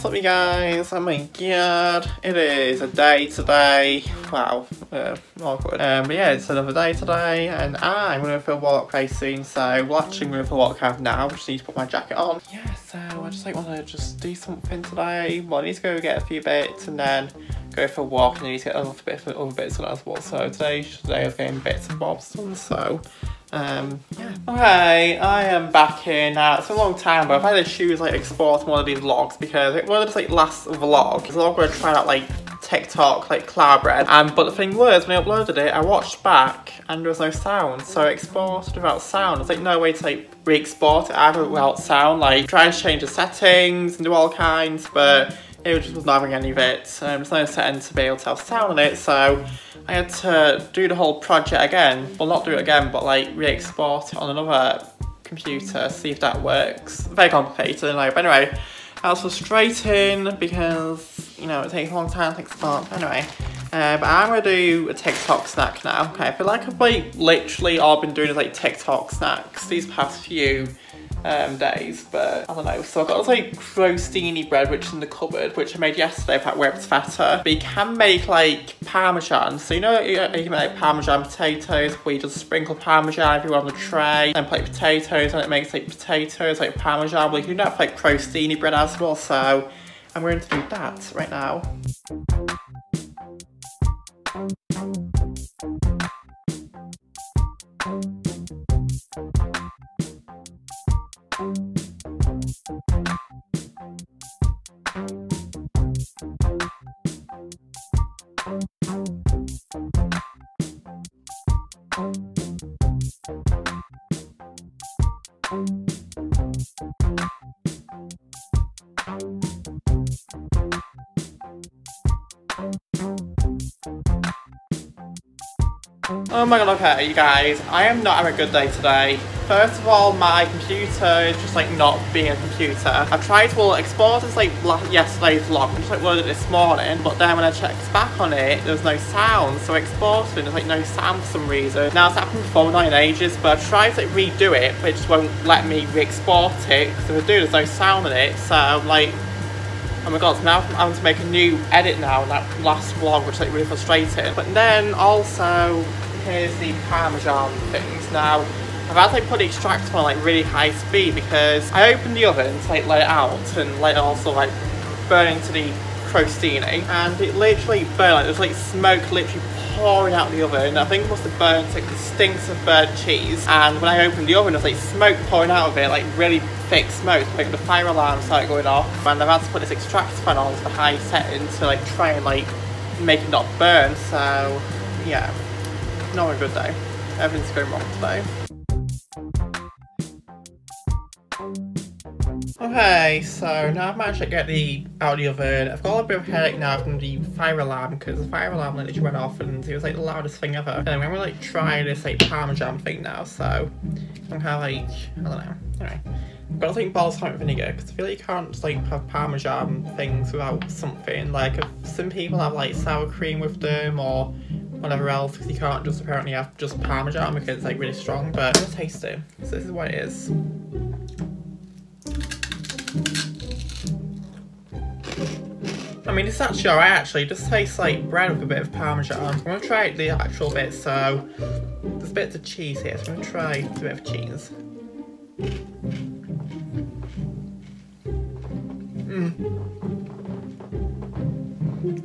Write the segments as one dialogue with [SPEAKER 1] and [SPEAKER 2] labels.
[SPEAKER 1] what's up you guys? My god, it is a day today. Wow, uh, awkward. Um, but yeah, it's another day today and I'm going to film walk very soon, so watching with the walk I have now, I just need to put my jacket on. Yeah, so I just like want to just do something today. Well, I need to go get a few bits and then go for a walk and I need to get a little bit of other bits done as well. So today, today I've getting bits and bobs done, so um. Okay, I am back here now. It's a long time, but I've had issues like exporting one of these vlogs because of this like last vlog, the vlog where I tried out like TikTok, like Cloudbread. Um, but the thing was, when I uploaded it, I watched back and there was no sound. So I exported without sound. There's like no way to like re-export it without sound. Like try to change the settings and do all kinds, but it just was not having any of it. Um, there's no setting to be able to have sound on it, so I had to do the whole project again. Well, not do it again, but like re-export it on another computer, see if that works. Very complicated, anyway. But anyway, that was frustrating because, you know, it takes a long time to export. Anyway, uh, but I'm gonna do a TikTok snack now. Okay, I feel like I've like literally all been doing is like TikTok snacks these past few um, days, but I don't know. So I've got this like crostini bread, which is in the cupboard, which I made yesterday for where it's fatter. But you can make like Parmesan. So you know you, can make like Parmesan potatoes where you just sprinkle Parmesan everywhere on the tray and put potatoes and it makes like potatoes like Parmesan. Well, you can do that for like crostini bread as well. So I'm going to do that right now. Oh my god, okay, you guys, I am not having a good day today. First of all, my computer is just like not being a computer. I tried to well, export this like yesterday's vlog, just like loaded this morning, but then when I checked back on it, there was no sound. So exporting, there's like no sound for some reason. Now it's happened before, nine in ages, but I tried to like redo it, but it just won't let me re-export it. Because if I do, there's no sound in it. So I'm like, Oh my god, so now I'm having to make a new edit now that last vlog, which is like really frustrating. But then also, here's the Parmesan things. Now, I've had to put the extractor on like really high speed because I opened the oven to like let it out and let it also like burn into the crostini. And it literally burned like there's like smoke literally pouring out the oven. I think it must have burnt like the stinks of burnt cheese. And when I opened the oven there was like smoke pouring out of it like really thick smoke. Like the fire alarm started going off. And I've had to put this extractor fan on to the high setting to like try and like make it not burn. So yeah not a good day. Everything's going wrong today. Okay, so now I've managed to get the out of the oven. I've got a bit of a headache now from the fire alarm because the fire alarm literally went off and it was like the loudest thing ever. And I'm gonna like try this like parmesan thing now, so I'm kind of like, I don't know. Anyway, But to think with vinegar because I feel like you can't just like have parmesan things without something. Like some people have like sour cream with them or whatever else because you can't just apparently have just parmesan because it's like really strong but I'm gonna taste it so this is what it is. I mean it's actually alright actually. It just tastes like bread with a bit of parmesan. I'm gonna try the actual bit so there's bits of cheese here so I'm gonna try a bit of cheese. Mmm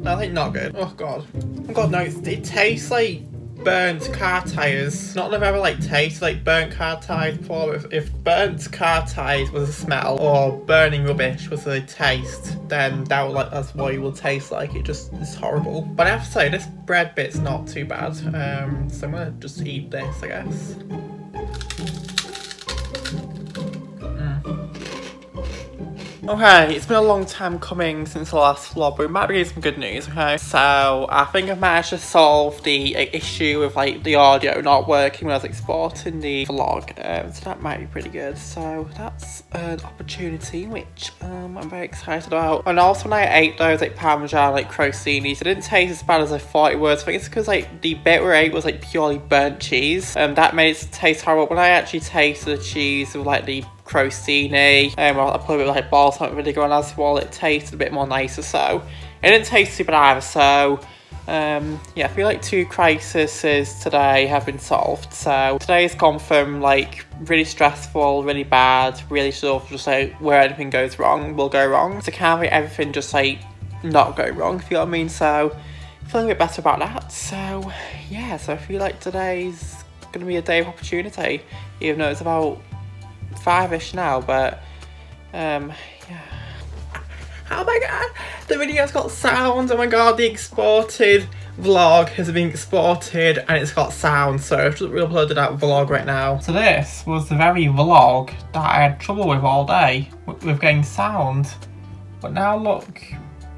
[SPEAKER 1] I think not good. Oh god. God, no, it, it tastes like burnt car tires. Not that I've ever like tasted like burnt car tires before. If, if burnt car tires was a smell or burning rubbish was a taste, then that would like that's what it will taste like. It just is horrible. But I have to say this bread bit's not too bad. Um, so I'm gonna just eat this, I guess. Okay, it's been a long time coming since the last vlog, but we might be getting some good news, okay? So, I think I've managed to solve the uh, issue with, like, the audio not working when I was exporting the vlog, um, so that might be pretty good. So, that's an opportunity, which um, I'm very excited about. And also, when I ate those, like, Parmesan, like, crostinis, it didn't taste as bad as I thought it was. I think it's because, like, the bit I ate was, like, purely burnt cheese, and that made it taste horrible. When I actually tasted the cheese with, like, the crostini. Um, I put a bit of like balsamic vinegar on as well. It tasted a bit more nicer, so it didn't taste too bad either. So um, yeah, I feel like two crises today have been solved. So today's gone from like really stressful, really bad, really sort of just like where anything goes wrong will go wrong. To kind of everything just like not go wrong, if you know what I mean. So feeling a bit better about that. So yeah, so I feel like today's gonna be a day of opportunity, even though it's about five-ish now, but um, yeah. Oh my god, the video's got sound. Oh my god, the exported vlog has been exported and it's got sound. So I've just re-uploaded that vlog right now. So this was the very vlog that I had trouble with all day with getting sound. But now look,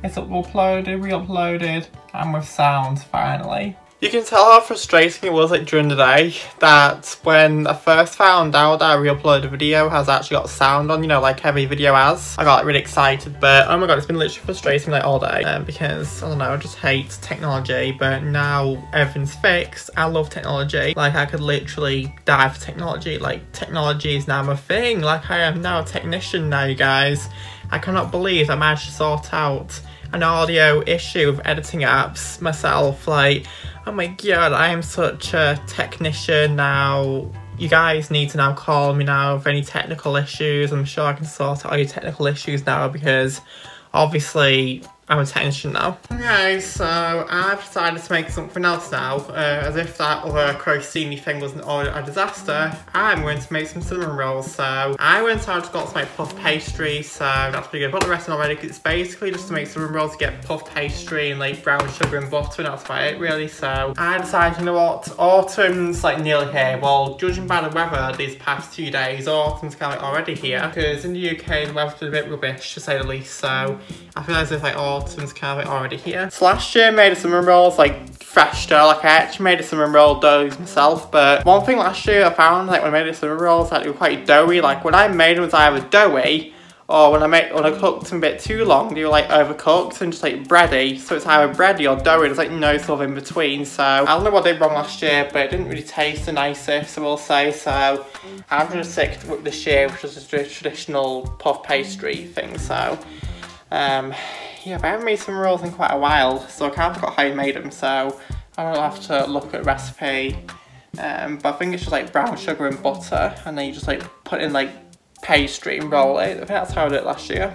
[SPEAKER 1] it's uploaded, re-uploaded, and with sound finally. You can tell how frustrating it was like during the day that when I first found out that a re-uploaded a video has actually got sound on, you know, like every video has. I got like, really excited, but oh my god, it's been literally frustrating like all day um, because, I don't know, I just hate technology, but now everything's fixed. I love technology. Like I could literally die for technology. Like technology is now my thing. Like I am now a technician now, you guys. I cannot believe I managed to sort out an audio issue with editing apps myself. Like, oh my god, I am such a technician now. You guys need to now call me now with any technical issues. I'm sure I can sort out all your technical issues now because obviously I'm a technician now. Okay, so I've decided to make something else now. Uh, as if that other crostini thing wasn't a disaster, I'm going to make some cinnamon rolls. So I went out and got some like, puff pastry, so that's pretty good. I've got the rest in already it's basically just to make cinnamon rolls get puff pastry and like brown sugar and butter and that's about it really. So I decided, you know what, autumn's like nearly here. Well, judging by the weather these past two days, autumn's kind of like already here because in the UK the weather's been a bit rubbish to say the least. So I feel as if like autumn's kind of already here. So last year I made a cinnamon rolls like fresh dough, like I actually made a cinnamon roll dough myself, but one thing last year I found like when I made a cinnamon rolls like they were quite doughy, like when I made them was either doughy or when I make when I cooked them a bit too long, they were like overcooked and just like bready. So it's either bready or doughy. There's like no sort of in between. So I don't know what I did wrong last year, but it didn't really taste the nicest, I will say. So I'm gonna stick with this year, which is a traditional puff pastry thing. So um, yeah, but I haven't made some rolls in quite a while, so I kind of forgot how you made them, so I'll have to look at recipe. Um, but I think it's just like brown sugar and butter, and then you just like put in like pastry and roll it. I think that's how I did it last year.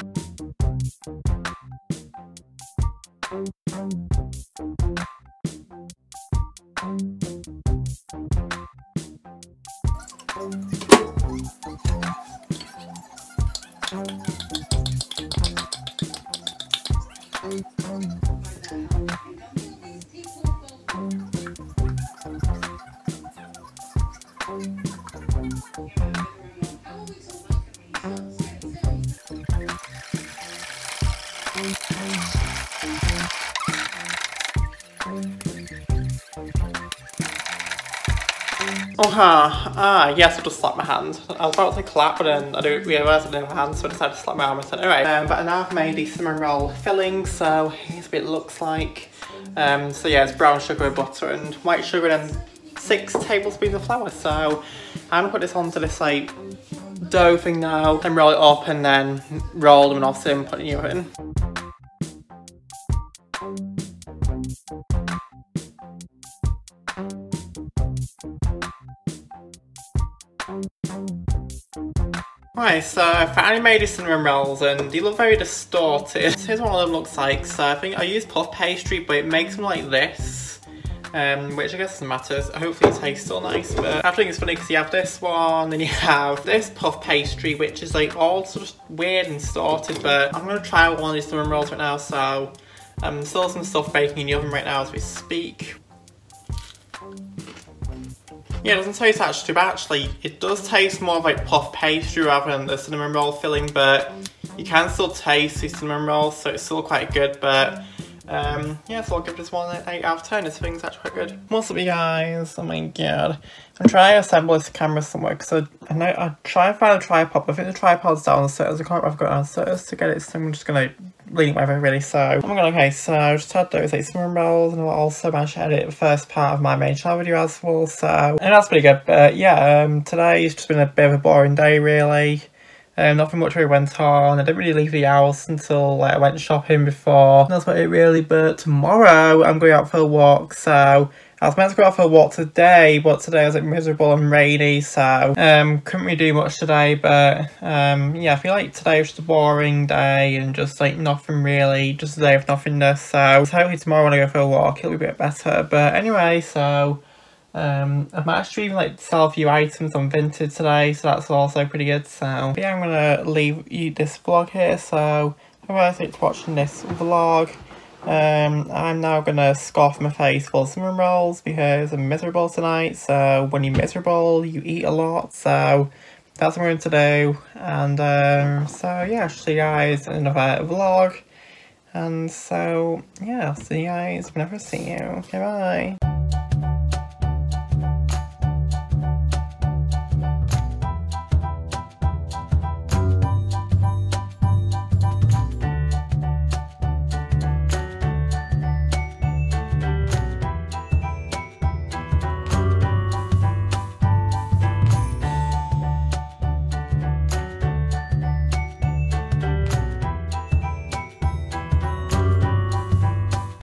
[SPEAKER 1] Huh. Ah, yes, I just slapped my hand. I was about to clap, but then I didn't realise I didn't have a hand, so I decided to slap my arm instead. Anyway, um, but now I've made the cinnamon roll filling, so here's what it looks like. Um, so yeah, it's brown sugar, butter, and white sugar, and six tablespoons of flour. So I'm gonna put this onto this like dough thing now, and roll it up, and then roll them and obviously put it in Right, so I finally made these cinnamon rolls and they look very distorted. Here's what one of them looks like. So I think I use puff pastry, but it makes them like this. Um, which I guess doesn't matter. Hopefully it tastes still nice. But I think it's funny because you have this one, and you have this puff pastry, which is like all sort of weird and distorted. But I'm gonna try one of these cinnamon rolls right now. So um, still some stuff baking in the oven right now as we speak. Yeah, it doesn't taste actually too bad actually. It does taste more of like puff pastry rather than the cinnamon roll filling, but you can still taste the cinnamon rolls, so it's still quite good, but um, yeah, so I'll give this one an 8 out of 10. This thing's actually quite good. What's up, you guys? Oh my god. I'm trying to assemble this camera somewhere because I, I know I try and find a tripod, but I think the tripod's downstairs. I can't remember I've got downstairs to get it, so I'm just gonna lean it wherever really. So, oh my god, okay, so I just had those like cinnamon rolls and I'll also managed to edit the first part of my main channel video as well. So, and that's pretty good. But yeah, um, today's just been a bit of a boring day, really. Um, nothing much really went on. I didn't really leave the house until like, I went shopping before. That's about it really. But tomorrow I'm going out for a walk. So I was meant to go out for a walk today, but today was like miserable and rainy, so um couldn't really do much today. But um yeah, I feel like today was just a boring day and just like nothing really, just a day of nothingness. So hopefully tomorrow when I go for a walk, it'll be a bit better. But anyway, so um, I've managed to even like sell a few items on Vinted today, so that's also pretty good. So yeah, I'm gonna leave you this vlog here. So thanks for watching this vlog. Um, I'm now gonna scoff my face full of cinnamon rolls because I'm miserable tonight. So when you're miserable, you eat a lot. So that's what I'm going to do. And um, so yeah, I'll see you guys in another vlog. And so yeah, I'll see you guys whenever I see you. Okay, bye.